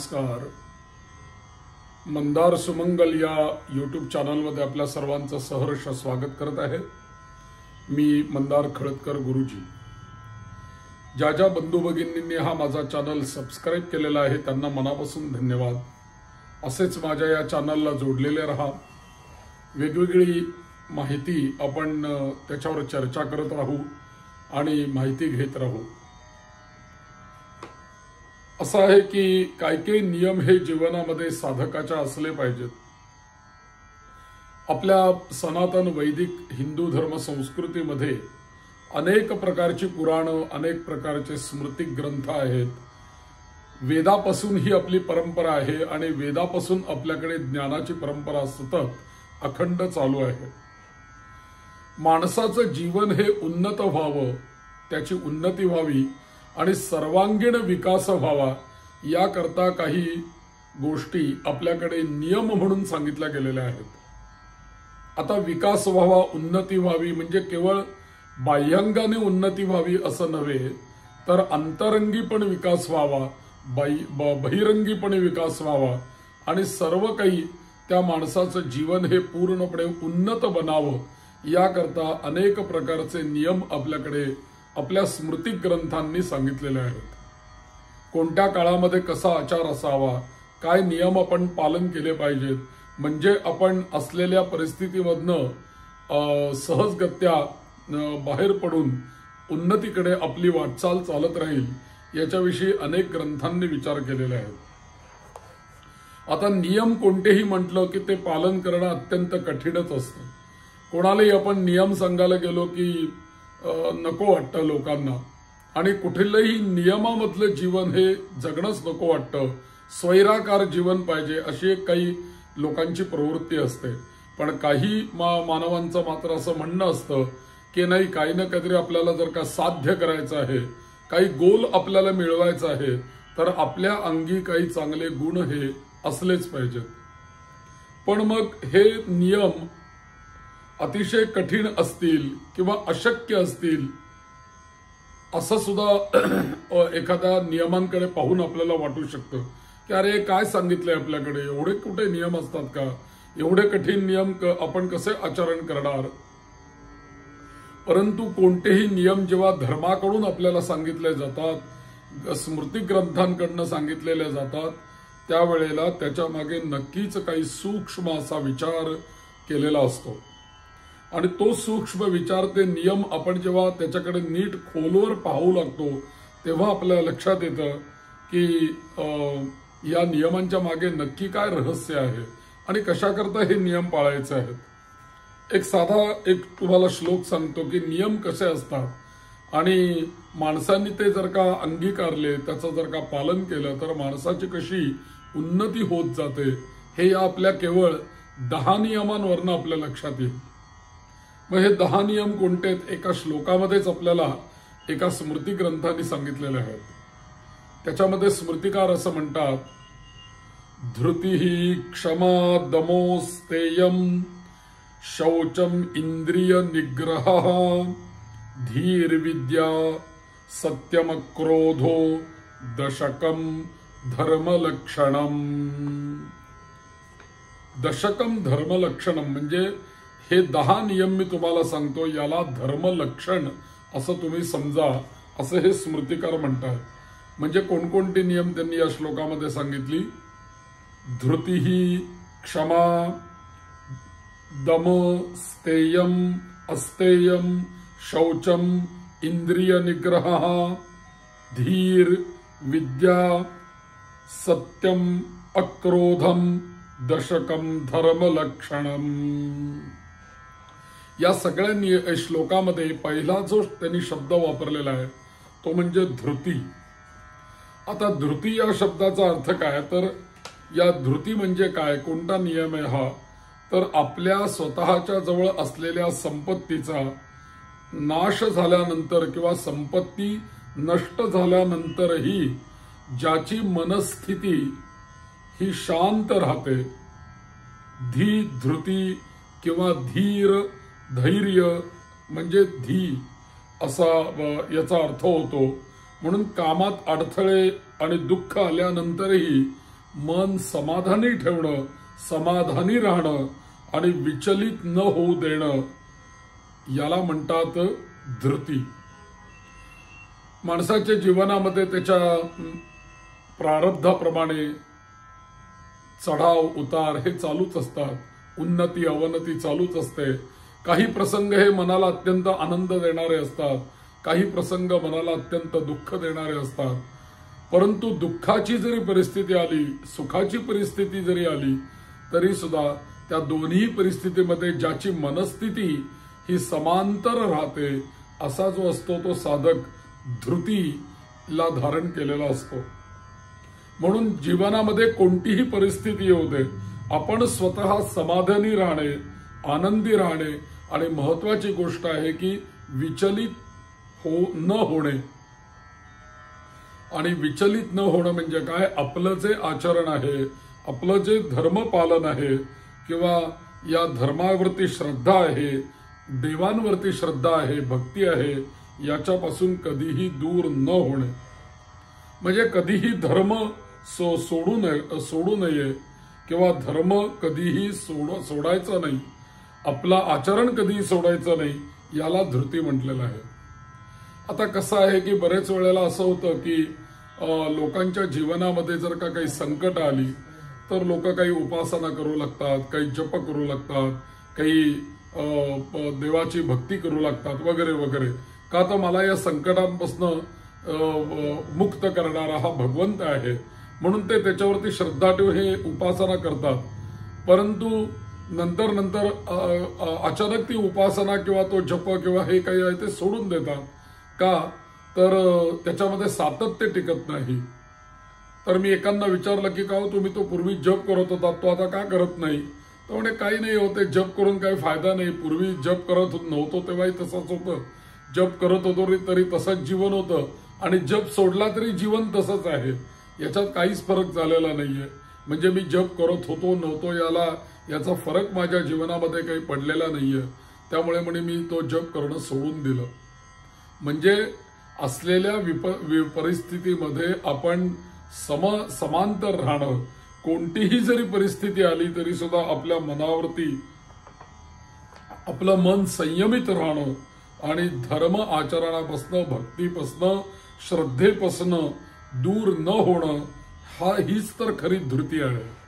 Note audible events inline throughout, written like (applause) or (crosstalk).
नमस्कार. मंदार सुमंगल या यूट्यूब चॅनलमध्ये आपल्या सर्वांचं सहर्ष स्वागत करत आहे. मी मंदार खळदकर गुरुजी. ज्या ज्या बंधू भगिनींनी हा माझा चॅनल सबस्क्राईब केलेला आहे त्यांना मनापासून धन्यवाद. असेच माझ्या या चॅनलला जोडलेले राहा. वेगवेगळी माहिती आपण त्याच्यावर चर्चा करत राहू आणि माहिती घेत राहू. असं आहे की काही काही नियम हे जीवनामध्ये साधकाच्या असले पाहिजेत. आपल्या सनातन वैदिक हिंदू धर्म संस्कृतीमध्ये अनेक प्रकारची पुराणं अनेक प्रकारचे स्मृती ग्रंथ आहेत. वेदापासून ही आपली परंपरा आहे आणि वेदापासून आपल्याकडे ज्ञानाची परंपरा सतत अखंड चालू आहे. माणसाचं जीवन हे उन्नत व्हावं त्याची उन्नती व्हावी आणि सर्वांगीण विकास व्हावा याकरता काही गोष्टी आपल्याकडे नियम म्हणून सांगितल्या गेलेल्या आहेत. आता विकास व्हावा उन्नती व्हावी म्हणजे केवळ बाह्यांगाने उन्नती व्हावी असं नव्हे तर अंतरंगी पण विकास व्हावा बहिरंगी पण बहिरंगीपणे विकास व्हावा आणि सर्व काही त्या माणसाचं जीवन हे पूर्णपणे उन्नत बनावं याकरता अनेक प्रकारचे नियम आपल्याकडे आपल्या स्मृती ग्रंथांनी सांगितलेले आहेत. कोणत्या काळामध्ये कसा आचार असावा काय नियम आपण पालन केले पाहिजेत म्हणजे आपण असलेल्या परिस्थितीमधनं सहजगत्या बाहेर पडून उन्नतीकडे आपली वाटचाल चालत राहील याच्याविषयी अनेक ग्रंथांनी विचार केलेले आहेत. आता नियम कोणतेही म्हटलं की ते पालन करणं अत्यंत कठीणच असतं. कोणालाही आपण नियम सांगायला गेलो की नको वाटतं लोकांना. आणि कुठलंही नियमामधलं जीवन हे जगणंच नको वाटतं. स्वैराकार जीवन पाहिजे अशी एक काही लोकांची प्रवृत्ती असते. पण काही मा मानवांचं मात्र असं म्हणणं असतं की नाही काही ना काहीतरी आपल्याला जर का साध्य करायचं आहे काही गोल आपल्याला मिळवायचं आहे तर आपल्या अंगी काही चांगले गुण हे असलेच पाहिजेत. पण मग हे नियम अतिशय कठीण असतील किंवा अशक्य असतील असं सुद्धा एखाद्या नियमांकडे पाहून आपल्याला वाटू शकतं की अरे काय सांगितलंय आपल्याकडे? एवढे कुठे नियम असतात का? एवढे कठीण नियम आपण कसे आचरण करणार? परंतु कोणतेही नियम जेव्हा धर्माकडून आपल्याला सांगितले जातात स्मृती ग्रंथांकडनं सांगितलेले जातात त्यावेळेला त्याच्यामागे नक्कीच काही सूक्ष्म असा विचार केलेला असतो. आणि तो सूक्ष्म विचार ते नियम आपण जेव्हा त्याच्याकडे नीट खोलवर पाहू लागतो तेव्हा आपल्या लक्षात येतं की या नियमांच्या मागे नक्की काय रहस्य आहे आणि कशाकरता हे नियम पाळायचे आहेत. एक साधा एक तुम्हाला श्लोक सांगतो की नियम कसे असतात. आणि माणसांनी ते जर का अंगीकारले त्याचं जर का पालन केलं तर माणसाची कशी उन्नती होत जाते हे या आपल्या केवळ दहा नियमांवरनं आपल्या लक्षात येईल. मग हे दहा नियम कोणते आहेत? एका श्लोकामध्येच आपल्याला एका स्मृती ग्रंथाने सांगितलेले आहेत. त्याच्यामध्ये स्मृतिकार असं म्हणतात धृती क्षमा दमोस्तेयम शौचम इंद्रिय निग्रह धीर विद्या सत्यम क्रोधो दशकम धर्मलक्षणम. दशकम धर्मलक्षणम म्हणजे हे दहा नियम मी तुम्हाला सांगतो, याला धर्मलक्षण असं तुम्ही समजा, असं हे स्मृतिकार म्हणतात म्हणजे कोणकोणते नियम त्यांनी या श्लोकामध्ये सांगितली? धृती क्षमा, दम, स्तेयम, अस्तेयम, शौचम, इंद्रिय निग्रह, धीर, विद्या, सत्यम, अक्रोधम, दशकम, धर्मलक्षणम। या सगळ्या श्लोकामध्ये पहिला जो त्यांनी शब्द वापरलेला आहे तो म्हणजे धृती. आता धृती या शब्दाचा अर्थ काय? तर या धृती म्हणजे काय? कोणता नियम आहे हा? तर आपल्या स्वतःच्या जवळ असलेल्या संपत्तीचा नाश झाल्यानंतर किंवा संपत्ती नष्ट झाल्यानंतरही ज्याची मनस्थिती ही शांत राहते धी धृती किंवा धीर धैर्य म्हणजे धी असा याचा अर्थ होतो. म्हणून कामात अडथळे आणि दुःख आल्यानंतरही मन समाधानी ठेवणं समाधानी राहणं आणि विचलित न होऊ देणं याला म्हणतात धृती. माणसाच्या जीवनामध्ये त्याच्या प्रारब्धाप्रमाणे चढाव उतार हे चालूच असतात. उन्नती अवनती चालूच असते. काही प्रसंग हे मनाला अत्यंत आनंद देणारे असतात. काही प्रसंग मनाला अत्यंत दुःख देणारे असतात. परंतु दुःखाची जरी परिस्थिती आली सुखाची परिस्थिती जरी आली तरी सुद्धा त्या दोन्ही परिस्थितीमध्ये ज्याची मनस्थिती ही समांतर राहते असा जो असतो तो साधक धृतीला धारण केलेला असतो. म्हणून जीवनामध्ये कोणतीही परिस्थिती येऊ दे. आपण स्वतः समाधानी राहणे आनंदी राहणे आणि महत्वाची गोष्ट आहे की विचलित हो न होणे. आणि विचलित न होणं म्हणजे काय? आपलं जे आचरण आहे आपलं जे धर्मपालन आहे किंवा या धर्मावरती श्रद्धा आहे देवांवरती श्रद्धा आहे भक्ती आहे याच्यापासून कधीही दूर न होणे. म्हणजे कधीही धर्म सो सोडू नये सोडू नये किंवा धर्म कधीही सोड सोडायचा नाही. आपला आचरण कधीही सोडायचं नाही याला धृती म्हटलेलं आहे. आता कसं आहे की बरेच वेळेला असं होतं की लोकांच्या जीवनामध्ये जर का काही संकट आली तर लोक काही उपासना करू लागतात काही जप करू लागतात काही देवाची भक्ती करू लागतात वगैरे वगैरे. का तर मला या संकटांपासून मुक्त करणारा हा भगवंत आहे. म्हणून ते त्याच्यावरती श्रद्धा ठेवून हे उपासना करतात. परंतु नंतर नंतर अचानक ती उपासना किंवा तो जप किंवा हे काही आहे ते सोडून देतात. का? तर त्याच्यामध्ये सातत्य टिकत नाही. तर मी एकांना विचारलं की का हो तुम्ही तो पूर्वी जप करत होता? तो आता का करत नाही? तर म्हणे काही नाही होते जप करून काही फायदा नाही. पूर्वी जप करत नव्हतो तेव्हाही तसंच होतं. जप करत होतो तरी तसंच जीवन होतं. आणि जप सोडला तरी जीवन तसंच आहे. याच्यात काहीच फरक झालेला नाहीये. म्हणजे मी जप करत होतो नव्हतो याला याचा फरक माझ्या जीवनामध्ये काही पडलेला नाहीये. त्यामुळे म्हणे मी तो जप करणं सोडून दिलं. म्हणजे असलेल्या विप परिस्थितीमध्ये आपण सम समांतर राहणं. कोणतीही जरी परिस्थिती आली तरी सुद्धा आपल्या मनावरती आपलं मन संयमित राहणं आणि धर्म आचरणापासनं भक्तीपासनं श्रद्धेपासनं दूर न होणं हा हीच तर खरी धृती आहे.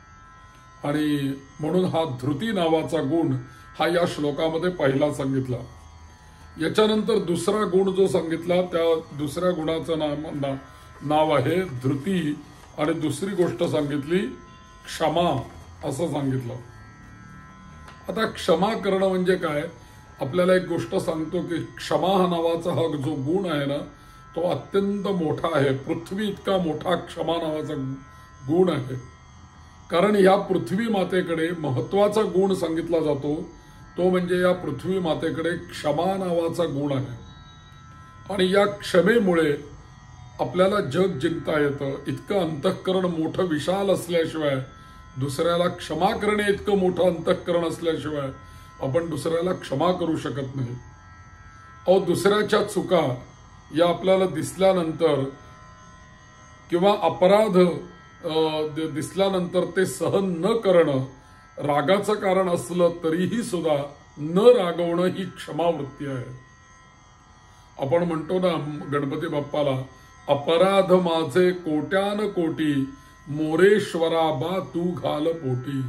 आणि म्हणून हा धृती नावाचा गुण हा या श्लोकामध्ये पहिला सांगितला. याच्यानंतर दुसरा गुण जो सांगितला त्या दुसऱ्या गुणाचं नाम ना- नाव आहे धृती. आणि दुसरी गोष्ट सांगितली क्षमा असं सांगितलं. आता क्षमा करणं म्हणजे काय? आपल्याला एक गोष्ट सांगतो की क्षमा हा नावाचा हा जो गुण आहे ना तो अत्यंत मोठा आहे. पृथ्वी इतका मोठा क्षमा नावाचा गुण आहे. कारण या पृथ्वी मातेकडे महत्त्वाचा गुण सांगितला जातो. तो म्हणजे या पृथ्वी मातेकडे क्षमा नावाचा गुण आहे. आणि या क्षमेमुळे आपल्याला जग जिंकता येतं. इतकं अंतःकरण मोठं विशाल असल्याशिवाय दुसऱ्याला क्षमा करणे इतकं मोठं अंतःकरण असल्याशिवाय आपण दुसऱ्याला क्षमा करू शकत नाही. अहो दुसऱ्याच्या चुका या आपल्याला दिसल्यानंतर किंवा अपराध दिसल्यानंतर ते सहन न करणं रागाचं कारण असलं तरीही सुद्धा न रागवणं ही क्षमावृत्ती आहे. आपण म्हणतो ना गणपती बाप्पाला अपराध माझे कोट्यान कोटी मोरेश्वरा बा तू घाल पोटी.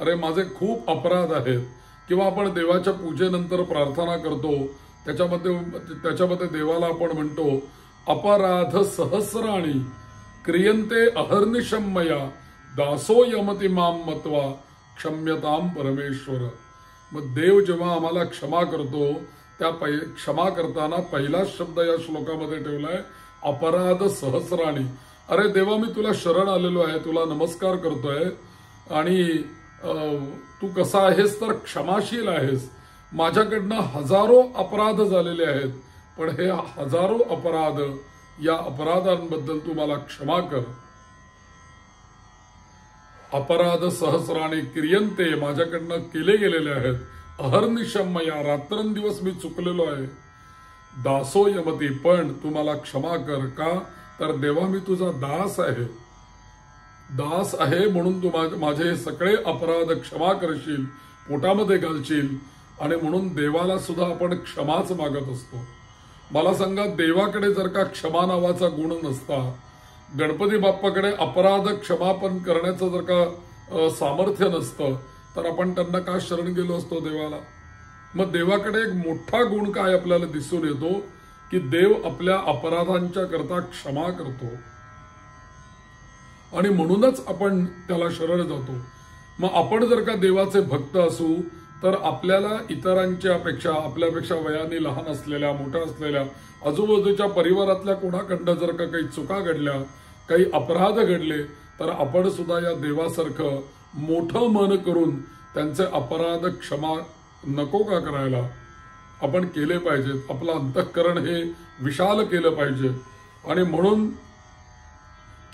अरे माझे खूप अपराध आहेत. किंवा आपण देवाच्या पूजेनंतर प्रार्थना करतो त्याच्यामध्ये त्याच्यामध्ये देवाला आपण म्हणतो अपराध सहस्राणी. क्रियंते अहर्निशम्मया दासो यमती माम मत्वा क्षम्यताम परमेश्वर। मग देव जेव्हा आम्हाला क्षमा करतो त्या पै क्षमा करताना पहिलाच शब्द या श्लोकामध्ये ठेवलाय अपराध सहस्राणी. अरे देवा मी तुला शरण आलेलो आहे तुला नमस्कार करतोय आणि तू कसा आहेस तर क्षमाशील आहेस. माझ्याकडनं हजारो अपराध झालेले आहेत पण हे हजारो अपराध या अपराधांबद्दल तू मला क्षमा कर. अपराध सहस्राने क्रियंते माझ्याकडनं केले गेलेले आहेत. अहर्निशम या रात्रंदिवस मी चुकलेलो आहे. दासो यमती पण तू मला क्षमा कर का? तर देवा मी तुझा दास आहे. दास आहे म्हणून तू मा- माझे सगळे अपराध क्षमा करशील पोटामध्ये घालशील आणि म्हणून देवाला सुद्धा आपण क्षमाच मागत असतो. मला सांगा देवाकडे जर का क्षमा नावाचा गुण नसता गणपती बाप्पाकडे अपराध क्षमापन करण्याचं जर का सामर्थ्य नसतं तर आपण त्यांना का शरण गेलो असतो देवाला? मग देवाकडे एक मोठा गुण काय आपल्याला दिसून येतो की देव आपल्या अपराधांच्या करता क्षमा करतो? आणि म्हणूनच आपण त्याला शरण जातो. मग आपण जर का देवाचे भक्त असू तर आपल्याला इतरांच्या पेक्षा आपल्यापेक्षा वयाने लहान असलेल्या मोठ्या असलेल्या आजूबाजूच्या परिवारातल्या कोणाकडनं जर का काही चुका घडल्या काही अपराध घडले तर आपण सुद्धा या देवासारखं मोठं मन करून त्यांचे अपराध क्षमा नको का करायला? आपण केले पाहिजेत. आपलं अंतःकरण हे विशाल केलं पाहिजे. आणि म्हणून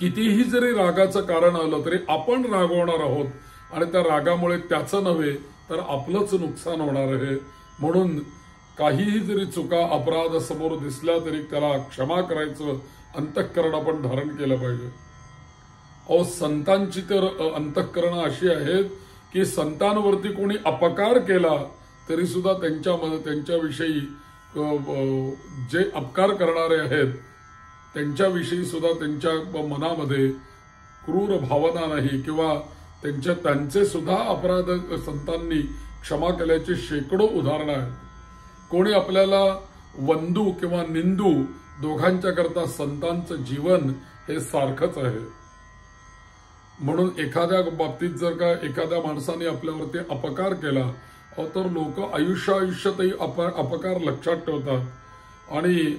कितीही जरी रागाचं कारण आलं तरी आपण रागवणार आहोत. आणि त्या रागामुळे त्याचं नव्हे तर आपलंच नुकसान होणार आहे. म्हणून काहीही जरी चुका अपराध समोर दिसल्या तरी त्याला क्षमा करायचं अंतःकरण आपण धारण केलं पाहिजे. अहो संतांची तर अंतःकरणं अशी आहेत की संतांवरती कोणी अपकार केला तरी सुद्धा त्यांच्यामध्ये त्यांच्याविषयी जे अपकार करणारे आहेत त्यांच्याविषयी सुद्धा त्यांच्या मनामध्ये क्रूर भावना नाही किंवा त्यांच्या त्यांचे सुद्धा अपराध संतांनी क्षमा केल्याची शेकडो उदाहरणं आहेत. कोणी आपल्याला वंदू किंवा निंदू दोघांच्या करता संतांचं जीवन हे सारखंच आहे. म्हणून एखाद्या बाबतीत जर का एखाद्या माणसाने आपल्यावरती अपकार केला तर लोक आयुष्य आयुष्यातही अप अपकार लक्षात ठेवतात. आणि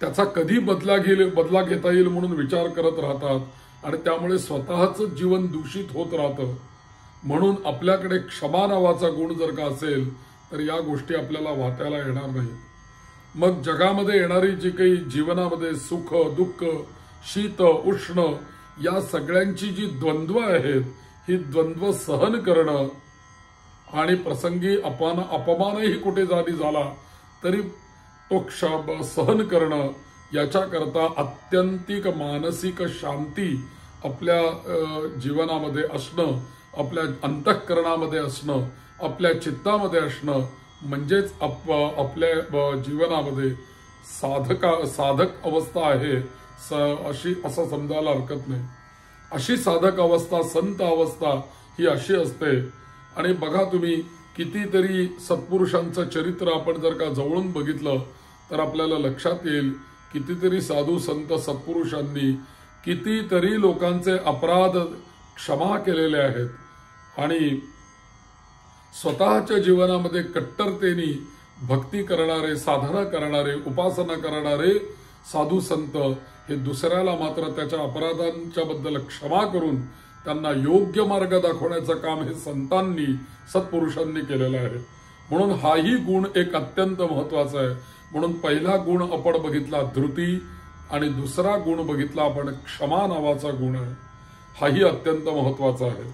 त्याचा कधी बदला घेईल बदला घेता येईल म्हणून विचार करत राहतात. आणि त्यामुळे स्वतःच जीवन दूषित होत राहतं. म्हणून आपल्याकडे क्षमा नावाचा गुण जर का असेल तर या गोष्टी आपल्याला वाटायला येणार नाहीत. मग जगामध्ये येणारी जी काही जीवनामध्ये सुख दुःख शीत उष्ण या सगळ्यांची जी द्वंद्व आहेत ही द्वंद्व सहन करणं आणि प्रसंगी अपान अपमानही कुठे जारी झाला तरी तो क्ष सहन करणं याच्याकरता अत्यंतिक मानसिक शांती आपल्या जीवनामध्ये असणं आपल्या अंतःकरणामध्ये असणं आपल्या चित्तामध्ये असणं म्हणजेच आप आपल्या जीवनामध्ये साधका साधक अवस्था आहे स अशी असं समजायला हरकत नाही. अशी साधक अवस्था संत अवस्था ही अशी असते. आणि बघा तुम्ही कितीतरी सत्पुरुषांचं चरित्र आपण जर का जवळून बघितलं तर आपल्याला लक्षात येईल कितीतरी साधू संत सत्पुरुषांनी कितीतरी लोकांचे अपराध क्षमा केलेले आहेत आणि स्वतःच्या जीवनामध्ये कट्टरतेने भक्ती करणारे साधना करणारे उपासना करणारे साधू संत हे दुसऱ्याला मात्र त्याच्या अपराधांच्या बद्दल क्षमा करून त्यांना योग्य मार्ग दाखवण्याचं काम हे संतांनी सत्पुरुषांनी केलेलं आहे. म्हणून हाही गुण एक अत्यंत महत्त्वाचा आहे. म्हणून पहिला गुण आपण बघितला धृती आणि दुसरा गुण बघितला आपण क्षमा नावाचा गुण हाही अत्यंत महत्त्वाचा आहे.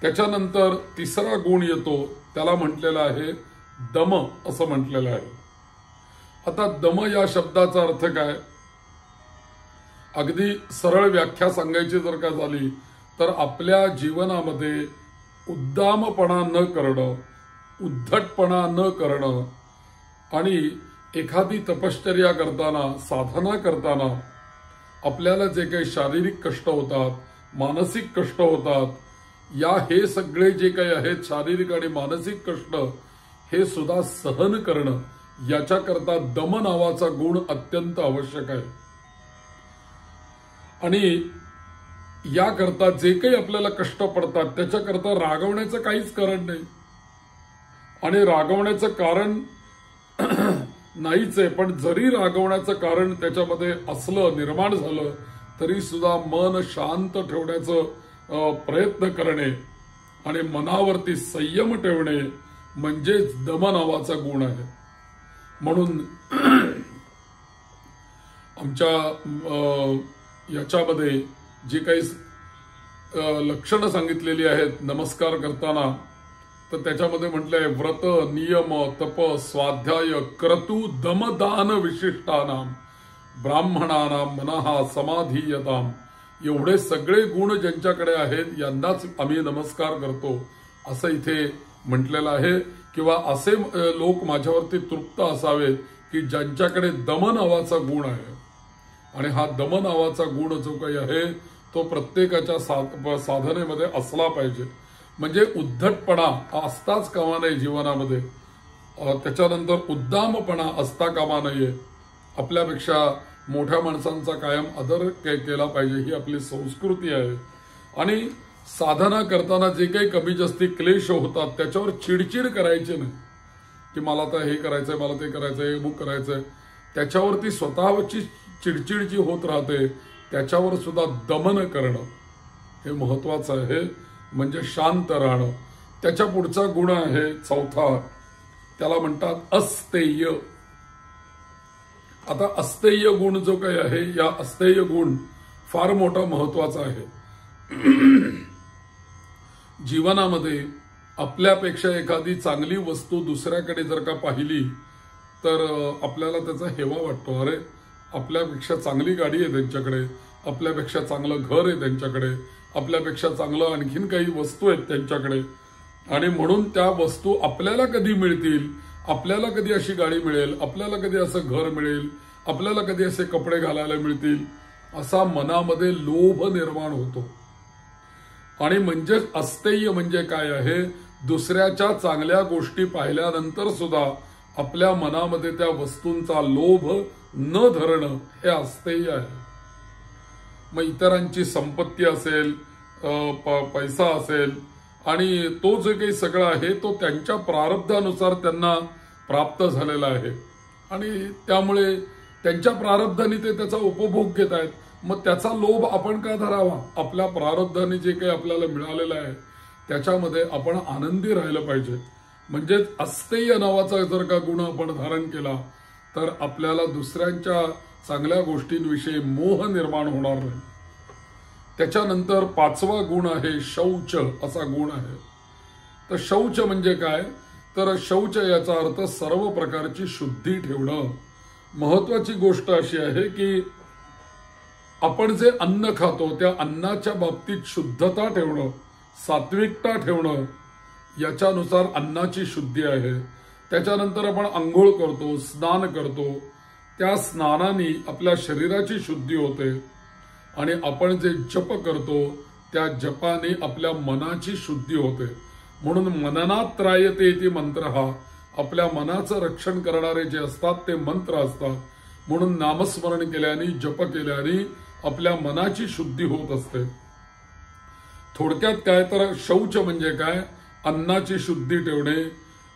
त्याच्यानंतर तिसरा गुण येतो त्याला म्हटलेला आहे दम असं म्हटलेलं आहे. आता दम या शब्दाचा अर्थ काय? अगदी सरळ व्याख्या सांगायची जर का झाली तर आपल्या जीवनामध्ये उद्दामपणा न करणं उद्धटपणा न करणं आणि एखादी तपश्चर्या करताना साधना करताना आपल्याला जे काही शारीरिक कष्ट होतात मानसिक कष्ट होतात या हे सगळे जे काही आहेत शारीरिक आणि मानसिक कष्ट हे सुद्धा सहन करणं याच्याकरता दम नावाचा गुण अत्यंत आवश्यक आहे. आणि याकरता जे काही आपल्याला कष्ट पडतात त्याच्याकरता रागवण्याचं काहीच कारण नाही. आणि रागवण्याचं कारण नाहीच आहे पण जरी रागवण्याचं कारण त्याच्यामध्ये असलं निर्माण झालं तरी सुद्धा मन शांत ठेवण्याचं प्रयत्न करणे आणि मनावरती संयम ठेवणे म्हणजेच दम नावाचा गुण आहे. म्हणून आमच्या याच्यामध्ये जी काही लक्षणं सांगितलेली आहेत नमस्कार करताना तर त्याच्यामध्ये म्हटलंय व्रत नियम तप स्वाध्याय क्रतु दमदान विशिष्टानाम ब्राह्मणानाम मनहा समाधीयताम एवढे सगळे गुण ज्यांच्याकडे आहेत यांनाच आम्ही नमस्कार करतो. असं इथे म्हटलेलं आहे. किंवा असे लोक माझ्यावरती तृप्त असावेत की ज्यांच्याकडे दम नावाचा गुण आहे. आणि हा दम नावाचा गुण जो काही आहे तो प्रत्येकाच्या सा- साधनेमध्ये असला पाहिजे. म्हणजे उद्धटपणा असताच कामा नये जीवनामध्ये. त्याच्यानंतर उद्दामपणा असता कामा नये. आपल्यापेक्षा मोठ्या माणसांचा कायम आदर के- केला पाहिजे ही आपली संस्कृती आहे. आणि साधना करताना जे काही कमी जास्ती क्लेश होतात त्याच्यावर चिडचिड करायची नाही. की मला तर हे करायचंय मला ते करायचंय हे बुक करायचंय. त्याच्यावरती स्वतःची चिडचिड जी होत राहते त्याच्यावर सुद्धा दमन करणं हे महत्वाचं आहे. म्हणजे शांत राहणं. त्याच्या पुढचा गुण आहे चौथा. त्याला म्हणतात अस्तेय. आता अस्तेय गुण जो काही आहे या अस्तेय गुण फार मोठा महत्त्वाचा आहे. जीवनामध्ये आपल्यापेक्षा एखादी चांगली वस्तू दुसऱ्याकडे जर का पाहिली तर आपल्याला त्याचा हेवा वाटतो. अरे आपल्यापेक्षा चांगली गाडी आहे त्यांच्याकडे आपल्यापेक्षा चांगलं घर आहे त्यांच्याकडे आपल्यापेक्षा चांगलं आणखीन काही वस्तू आहेत त्यांच्याकडे. आणि म्हणून त्या वस्तू आपल्याला कधी मिळतील आपल्याला कधी अशी गाडी मिळेल आपल्याला कधी असं घर मिळेल आपल्याला कधी असे कपडे घालायला मिळतील असा मनामध्ये लोभ निर्माण होतो. आणि म्हणजे अस्तेय म्हणजे काय आहे? दुसऱ्याच्या चांगल्या गोष्टी पाहिल्यानंतर सुद्धा आपल्या मनामध्ये त्या वस्तूंचा लोभ न धरणं हे अस्तेय आहे. मग इतरांची संपत्ती असेल पैसा असेल. आणि तो जे काही सगळं आहे तो त्यांच्या प्रारब्धानुसार त्यांना प्राप्त झालेला आहे. आणि त्यामुळे त्यांच्या प्रारब्धाने ते त्याचा उपभोग घेत आहेत. मग त्याचा लोभ आपण का धरावा? आपल्या प्रारब्धाने जे काही आपल्याला मिळालेलं आहे त्याच्यामध्ये आपण आनंदी राहिलं पाहिजे. म्हणजेच अस्तेय नावाचा जर का गुण आपण धारण केला तर आपल्याला दुसऱ्यांच्या चांगल्या गोष्टींविषयी मोह निर्माण होणार नाही. त्याच्यानंतर पाचवा गुण आहे शौच असा गुण आहे. तर शौच म्हणजे काय? तर शौच याचा अर्थ सर्व प्रकारची शुद्धी ठेवणं. महत्वाची गोष्ट अशी आहे की आपण जे अन्न खातो त्या अन्नाच्या बाबतीत शुद्धता ठेवणं सात्विकता ठेवणं याच्यानुसार अन्नाची शुद्धी आहे. त्याच्यानंतर आपण आंघोळ करतो स्नान करतो. त्या स्नानाने आपल्या शरीराची शुद्धी होते. आणि आपण जे जप करतो त्या जपाने आपल्या मनाची शुद्धी होते. म्हणून मननात त्रायते ती मंत्र. हा आपल्या मनाचं रक्षण करणारे जे असतात ते मंत्र असतात. म्हणून नामस्मरण केल्याने जप केल्याने आपल्या मनाची शुद्धी होत असते. थोडक्यात काय तर शौच म्हणजे काय? अन्नाची शुद्धी ठेवणे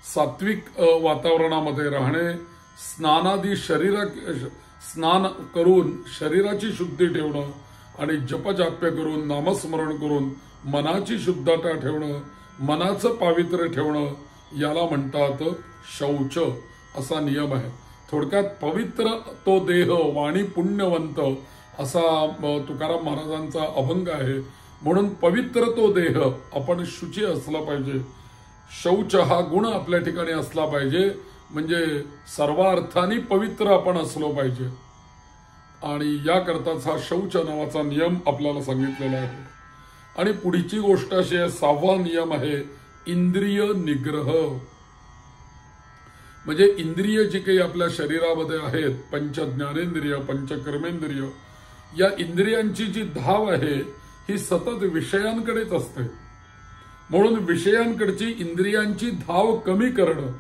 सात्विक वातावरणामध्ये राहणे स्नानादी शरीरा स्नान करून शरीराची शुद्धी ठेवणं आणि जपजाप्य करून नामस्मरण करून मनाची शुद्धता ठेवणं मनाचं पावित्र्य ठेवणं याला म्हणतात शौच असा नियम आहे. थोडक्यात पवित्र तो देह वाणी पुण्यवंत असा तुकाराम महाराजांचा अभंग आहे. म्हणून पवित्र तो देह आपण शुची असला पाहिजे. शौच हा गुण आपल्या ठिकाणी असला पाहिजे. म्हणजे सर्व अर्थाने पवित्र आपण असलो पाहिजे. आणि याकरताच हा शौच नावाचा नियम आपल्याला सांगितलेला आहे. आणि पुढची गोष्ट अशी आहे सहावा नियम आहे इंद्रिय निग्रह. म्हणजे इंद्रिय जी काही आपल्या शरीरामध्ये आहेत पंच ज्ञानेंद्रिय पंच कर्मेंद्रिय या इंद्रियांची जी धाव आहे ही सतत विषयांकडेच असते. म्हणून विषयांकडची इंद्रियांची धाव कमी करणं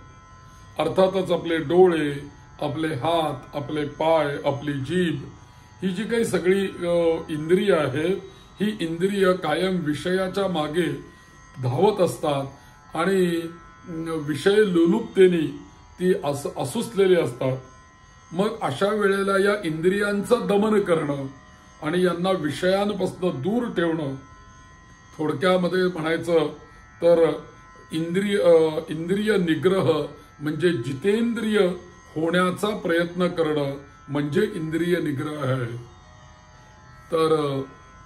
अर्थातच आपले डोळे आपले हात आपले पाय आपली जीभ ही जी काही सगळी इंद्रिय आहेत ही इंद्रिय कायम विषयाच्या मागे धावत असतात आणि विषय लोलुपतेने ती अस असुसलेली असतात. मग अशा वेळेला या इंद्रियांचं दमन करणं आणि यांना विषयांपासून दूर ठेवणं थोडक्यामध्ये म्हणायचं तर इंद्रिय इंद्रिय निग्रह म्हणजे जितेंद्रिय होण्याचा प्रयत्न करणं म्हणजे इंद्रिय निग्रह आहे. तर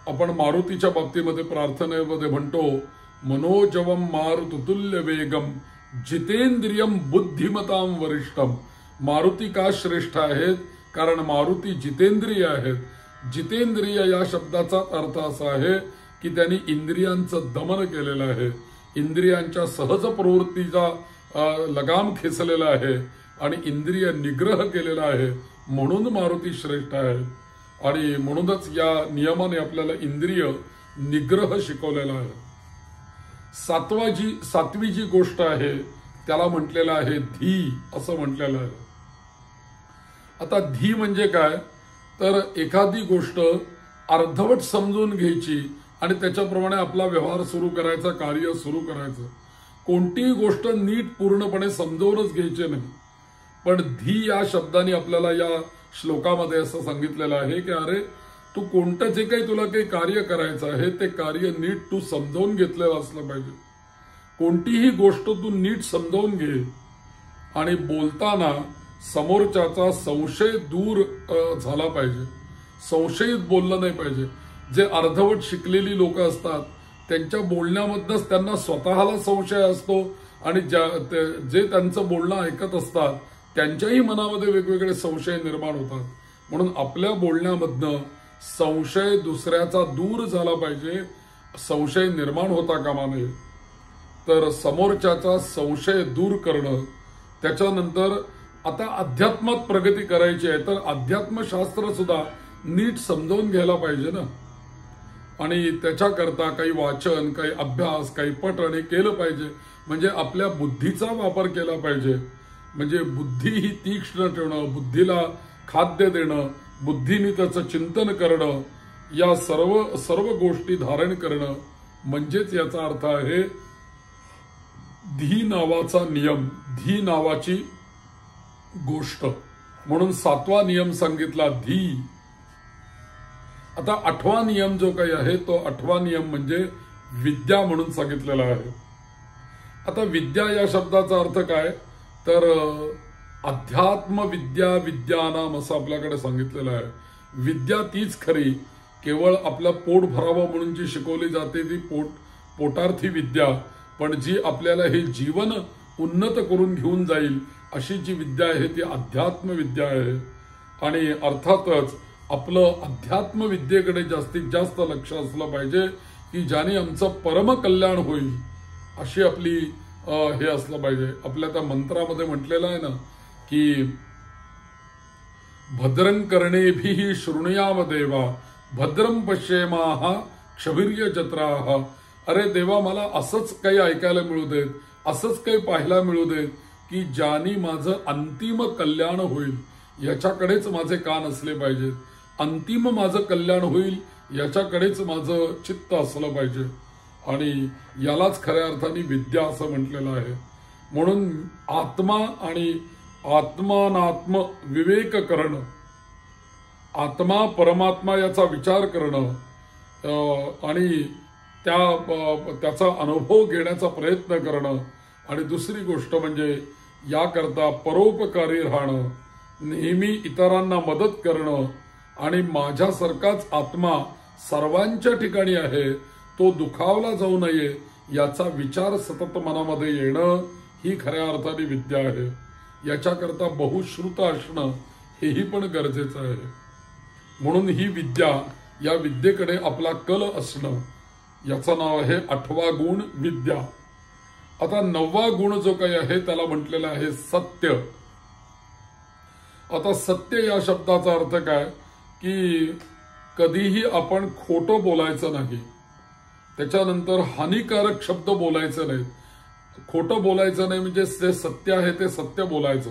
आपण मारुतीच्या बाबतीमध्ये प्रार्थनेमध्ये म्हणतो मनोजवम मारुतुल्य वेगम जितेंद्रियम बुद्धिमताम वरिष्ठम. मारुती का श्रेष्ठ आहेत? कारण मारुती जितेंद्रिय आहेत. जितेंद्रिय या शब्दाचा अर्थ असा आहे की त्यांनी इंद्रियांचं दमन केलेलं आहे. इंद्रियांच्या सहज प्रवृत्तीचा लगाम खेचलेला आहे. आणि इंद्रिय निग्रह केलेला आहे म्हणून मारुती श्रेष्ठ आहे. आणि म्हणूनच या नियमाने आपल्याला इंद्रिय निग्रह शिकवलेला आहे. सातवा जी सातवी जी गोष्ट आहे त्याला म्हटलेलं आहे धी असं म्हटलेलं आहे. आता धी म्हणजे काय? तर एखादी गोष्ट अर्धवट समजून घ्यायची आणि त्याच्याप्रमाणे आपला व्यवहार सुरू करायचा कार्य सुरू करायचं. कोणतीही गोष्ट नीट पूर्णपणे समजवूनच घ्यायची नाही. पण धी या शब्दाने आपल्याला या श्लोकामध्ये असं सांगितलेलं आहे की अरे तू कोणतं जे काही तुला काही कार्य करायचं आहे ते कार्य नीट तू समजावून घेतलेलं असलं पाहिजे. कोणतीही गोष्ट तू नीट समजावून घे आणि बोलताना समोरच्याचा संशय दूर झाला पाहिजे. संशयित बोललं नाही पाहिजे. जे अर्धवट शिकलेली लोक असतात त्यांच्या बोलण्यामधनच त्यांना स्वतःला संशय असतो आणि ज्या ते- जे त्यांचं बोलणं ऐकत असतात त्यांच्याही मनामध्ये वेगवेगळे संशय निर्माण होतात. म्हणून आपल्या बोलण्यामधनं संशय दुसऱ्याचा दूर झाला पाहिजे. संशय निर्माण होता कामा नये. तर समोरच्याचा संशय दूर करणं त्याच्यानंतर आता अध्यात्मात प्रगती करायची आहे तर अध्यात्मशास्त्र सुद्धा नीट समजावून घ्यायला पाहिजे ना. आणि त्याच्याकरता काही वाचन काही अभ्यास काही पठण हे केलं पाहिजे. म्हणजे आपल्या बुद्धीचा वापर केला पाहिजे. म्हणजे बुद्धी ही तीक्ष्ण ठेवणं बुद्धीला खाद्य देणं बुद्धीने त्याचं चिंतन करणं या सर्व सर्व गोष्टी धारण करणं म्हणजेच याचा अर्थ आहे धी नावाचा नियम धी नावाची गोष्ट. म्हणून सातवा नियम सांगितला धी. आता आठवा नियम जो काही आहे तो आठवा नियम म्हणजे विद्या म्हणून सांगितलेला आहे. आता विद्या या शब्दाचा अर्थ काय? तर अध्यात्म विद्या विद्यानाम असं आपल्याकडे सांगितलेलं आहे. विद्या तीच खरी केवळ आपलं पोट भरावं म्हणून जी शिकवली जाते ती पोट पोटार्थी विद्या. पण जी आपल्याला हे जीवन उन्नत करून घेऊन जाईल अशी जी विद्या आहे ती अध्यात्म विद्या आहे. आणि अर्थातच आपलं अध्यात्म विद्येकडे जास्तीत जास्त लक्ष असलं पाहिजे की ज्याने आमचं परमकल्याण होईल अशी आपली हे असलं पाहिजे. आपल्या त्या मंत्रामध्ये म्हटलेलं आहे ना की भद्रं कर्णेभिः शृणुयाम देवा भद्रं पश्येमाहा क्षवीर्य जत्राह अरे देवा मला असंच काही ऐकायला मिळू देत असंच काही पाहायला मिळू देत की ज्यानी माझं अंतिम कल्याण होईल याच्याकडेच माझे कान असले पाहिजेत. अंतिम माझं कल्याण होईल याच्याकडेच माझं चित्त असलं पाहिजे. आणि यालाच खऱ्या अर्थाने विद्या असं म्हटलेलं आहे. म्हणून आत्मा आणि आत्मानात्म विवेक करणं आत्मा परमात्मा याचा विचार करणं आणि त्या त्याचा अनुभव घेण्याचा प्रयत्न करणं आणि दुसरी गोष्ट म्हणजे याकरता परोपकारी राहणं नेहमी इतरांना मदत करणं आणि माझ्यासारखाच आत्मा सर्वांच्या ठिकाणी आहे तो दुखावला जाऊ नये याचा विचार सतत मनामध्ये येणं ही खऱ्या अर्थाने विद्या आहे. याच्याकरता बहुश्रुत असणं हेही पण गरजेचं आहे. म्हणून ही विद्या या विद्येकडे आपला कल असणं याचं नाव आहे आठवा गुण विद्या. आता नववा गुण जो काही आहे त्याला म्हटलेला आहे सत्य. आता सत्य या शब्दाचा अर्थ काय? की कधीही आपण खोटं बोलायचं नाही. त्याच्यानंतर हानिकारक शब्द बोलायचं नाही. खोटं बोलायचं नाही म्हणजे जे सत्य आहे ते सत्य बोलायचं.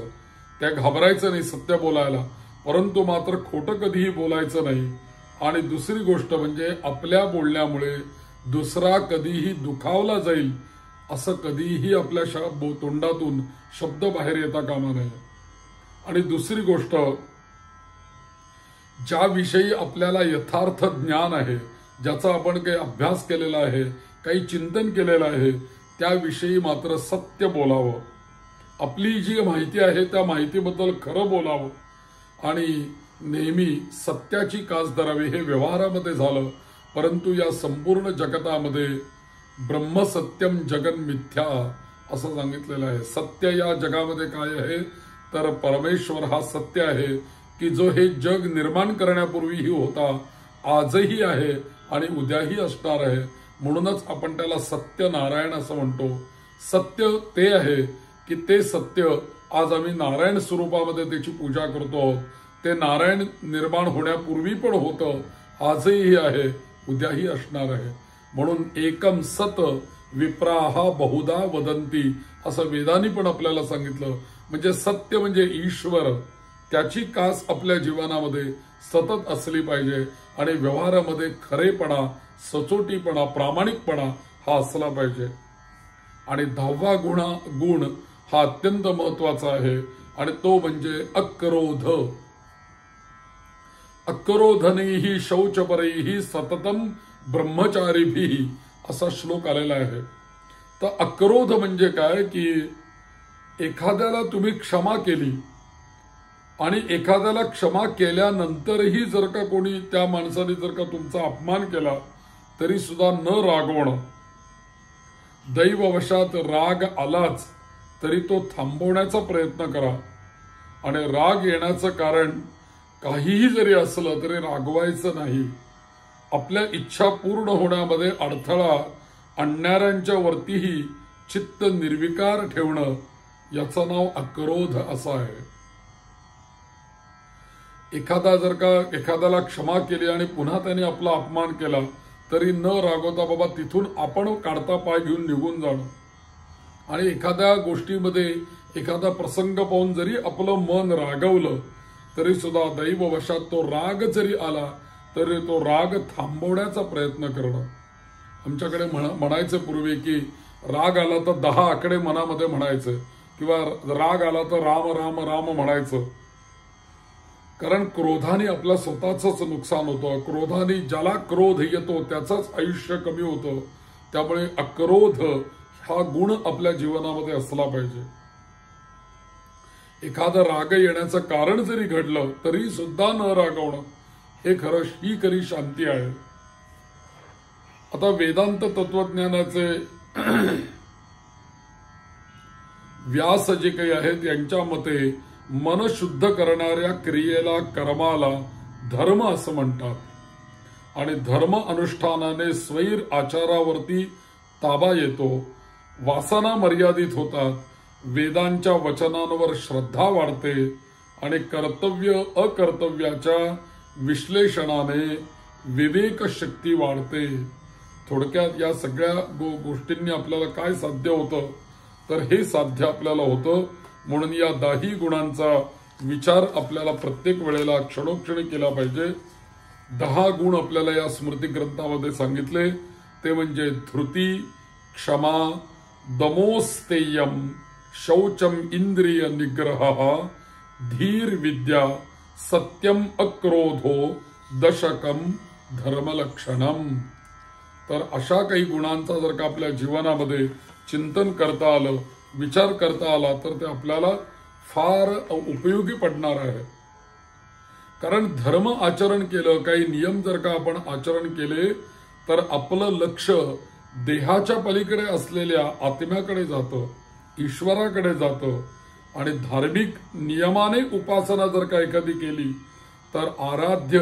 त्या घाबरायचं नाही सत्य बोलायला. परंतु मात्र खोटं कधीही बोलायचं नाही. आणि दुसरी गोष्ट म्हणजे आपल्या बोलण्यामुळे दुसरा कधीही दुखावला जाईल असं कधीही आपल्या श- तोंडातून शब्द बाहेर येता कामा नये. आणि दुसरी गोष्ट ज्याविषयी आपल्याला यथार्थ ज्ञान आहे ज्याचा आपण काही अभ्यास केलेला आहे काही चिंतन केलेलं आहे त्याविषयी मात्र सत्य बोलावं. आपली जी माहिती आहे त्या माहितीबद्दल खरं बोलावं. आणि नेहमी सत्याची कास धरावी हे व्यवहारामध्ये झालं परंतु या संपूर्ण जगतामध्ये ब्रह्मसत्यम जगन मिथ्या असं सांगितलेलं आहे. सत्य या जगामध्ये काय आहे? तर परमेश्वर हा सत्य आहे की जो हे जग निर्माण करण्यापूर्वीही होता आजही आहे आणि उद्याही असणार आहे. म्हणूनच आपण त्याला सत्य नारायण असं म्हणतो. सत्य ते आहे की ते सत्य आज आम्ही नारायण स्वरूपामध्ये त्याची पूजा करतो ते नारायण निर्माण होण्यापूर्वी पण होतं. आजही आहे उद्याही असणार आहे. म्हणून एकम सत विप्राहा बहुदा वदंती असं वेदानी पण आपल्याला सांगितलं. म्हणजे सत्य म्हणजे ईश्वर. त्याची कास आपल्या जीवनामध्ये सतत असली पाहिजे आणि व्यवहारामध्ये खरेपणा सचोटीपणा प्रामाणिकपणा हा असला पाहिजे. आणि दहावा गुणा गुण हा अत्यंत महत्त्वाचा आहे आणि तो म्हणजे अक्रोध. अक्रोधनेही शौचपरेही सततम ब्रह्मचारीभी असा श्लोक आलेला आहे. तर अक्रोध म्हणजे काय? की एखाद्याला तुम्ही क्षमा केली आणि एखाद्याला क्षमा केल्यानंतरही जर का कोणी त्या माणसाने जर का तुमचा अपमान केला तरी सुद्धा न रागवणं. दैववशात राग आलाच तरी तो थांबवण्याचा प्रयत्न करा. आणि राग येण्याचं कारण काहीही जरी असलं तरी रागवायचं नाही. आपल्या इच्छा पूर्ण होण्यामध्ये अडथळा आणणाऱ्यांच्या वरतीही चित्त निर्विकार ठेवणं याचं नाव अक्रोध असं आहे. एखादा जर का एखाद्याला क्षमा केली आणि पुन्हा त्याने आपला अपमान केला तरी न रागवता बाबा तिथून आपण काढता पाय घेऊन निघून जाणं. आणि एखाद्या गोष्टीमध्ये एखादा प्रसंग पाहून जरी आपलं मन रागवलं तरी सुद्धा दैववशात तो राग जरी आला तरी तो राग थांबवण्याचा प्रयत्न करणं. आमच्याकडे म्हणायचं पूर्वी की राग आला तर दहा आकडे मनामध्ये म्हणायचं किंवा राग आला तर राम राम राम म्हणायचं. कारण क्रोधाने आपल्या स्वतःच नुकसान होतं. क्रोधाने ज्याला क्रोध येतो त्याचंच आयुष्य कमी होतं. त्यामुळे अक्रोध हा गुण आपल्या जीवनामध्ये असला पाहिजे. एखादं राग येण्याचं कारण जरी घडलं तरी सुद्धा न रागवणं हे खरं ही खरी शांती आहे. आता वेदांत तत्वज्ञानाचे (clears throat) व्यास जे काही आहेत यांच्या मते मन शुद्ध करणाऱ्या क्रियेला कर्माला धर्म असं म्हणतात. आणि धर्म अनुष्ठानाने स्वैर आचारावरती ताबा येतो वासना मर्यादित होतात वेदांच्या वचनांवर श्रद्धा वाढते आणि कर्तव्य अकर्तव्याच्या विश्लेषणाने विवेक शक्ती वाढते. थोडक्यात या सगळ्या गोष्टींनी आपल्याला काय साध्य होतं? तर हे साध्य आपल्याला होतं म्हणून या दाही गुणांचा विचार आपल्याला प्रत्येक वेळेला क्षणोक्षणी केला पाहिजे. दहा गुण आपल्याला या स्मृती ग्रंथामध्ये सांगितले. ते म्हणजे धृती क्षमा दमोस्तेयम शौचम इंद्रिय निग्रह धीर विद्या सत्यम अक्रोधो दशकम धर्मलक्षणम. तर अशा काही गुणांचा जर का आपल्या जीवनामध्ये चिंतन करता आलं विचार करता आला तर ते आपल्याला फार उपयोगी पडणार आहे. कारण धर्म आचरण केलं काही नियम जर का आपण आचरण केले तर आपलं लक्ष देहाच्या पलीकडे असलेल्या आत्म्याकडे जातं ईश्वराकडे जातं. आणि धार्मिक नियमाने उपासना जर का एखादी केली तर आराध्य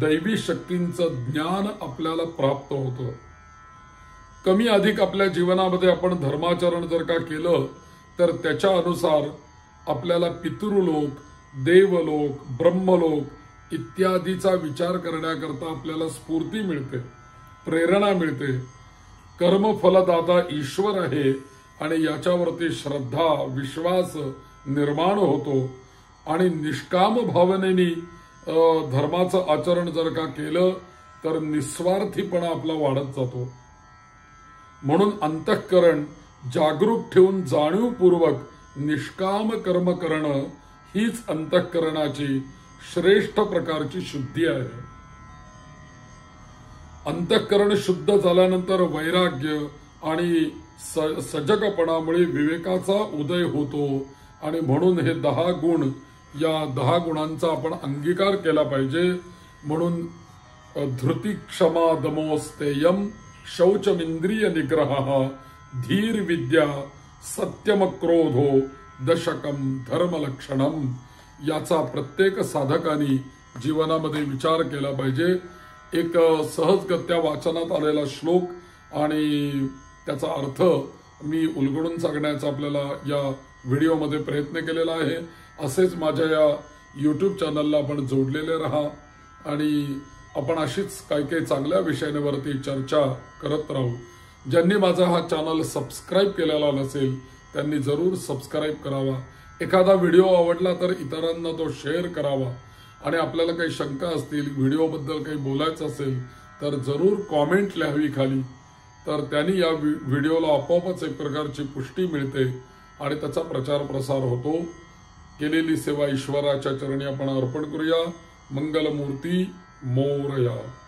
दैवी शक्तींचं ज्ञान आपल्याला प्राप्त होतं. कमी अधिक आपल्या जीवनामध्ये आपण धर्माचरण जर का केलं तर त्याच्या अनुसार आपल्याला पितृलोक देवलोक ब्रह्मलोक इत्यादीचा विचार करण्याकरता आपल्याला स्फूर्ती मिळते प्रेरणा मिळते. कर्मफलदाता ईश्वर आहे आणि याच्यावरती श्रद्धा विश्वास निर्माण होतो. आणि निष्काम भावनेने धर्माचं आचरण जर का केलं तर निस्वार्थीपणा आपला वाढत जातो. म्हणून अंतःकरण जागरूक ठेवून जाणीवपूर्वक निष्काम कर्म करणं हीच अंतःकरणाची श्रेष्ठ प्रकारची शुद्धी आहे. अंतःकरण शुद्ध झाल्यानंतर वैराग्य आणि सजगपणामुळे विवेकाचा उदय होतो आणि म्हणून हे दहा गुण या दहा गुणांचा आपण अंगीकार केला पाहिजे. म्हणून धृती क्षमा दमोस्तेयम शौचमिंद्रिय निग्रह धीर विद्या सत्यम क्रोधो दशकम धर्मलक्षणम याचा प्रत्येक साधकाने जीवनामध्ये विचार केला पाहिजे. एक सहजगत्या वाचनात आलेला श्लोक आणि त्याचा अर्थ मी उलगडून सांगण्याचा आपल्याला या व्हिडिओमध्ये प्रयत्न केलेला आहे. असेच माझ्या या यूट्यूब चॅनलला आपण जोडलेले राहा आणि आपण अशीच काही काही चांगल्या विषयांवरती चर्चा करत राहू. ज्यांनी माझा हा चॅनल सबस्क्राईब केलेला नसेल त्यांनी जरूर सबस्क्राईब करावा. एखादा व्हिडिओ आवडला तर इतरांना तो शेअर करावा. आणि आपल्याला काही शंका असतील व्हिडिओबद्दल काही बोलायचं असेल तर जरूर कॉमेंट लिहावी खाली. तर त्यांनी या व्हि- व्हिडिओला आपोआपच एक प्रकारची पुष्टी मिळते आणि त्याचा प्रचार प्रसार होतो. केलेली सेवा ईश्वराच्या चरणी आपण अर्पण करूया. मंगलमूर्ती Montréal